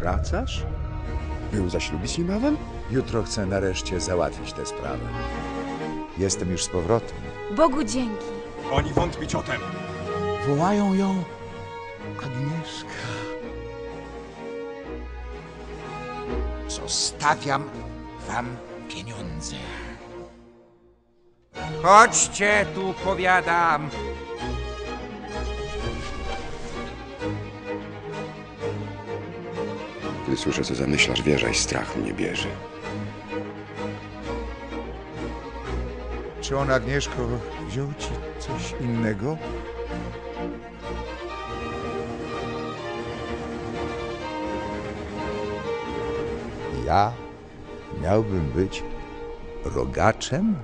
wracasz? Był zaślubić niebawem? Jutro chcę nareszcie załatwić tę sprawę. Jestem już z powrotem. Bogu dzięki. Oni wątpić o tem. Wołają ją Agnieszka. Zostawiam wam pieniądze. Chodźcie tu, powiadam. Gdy słyszę, co zamyślasz, wierzaj, strach mnie bierze. Czy on, Agnieszko, wziął ci coś innego? Ja miałbym być rogaczem?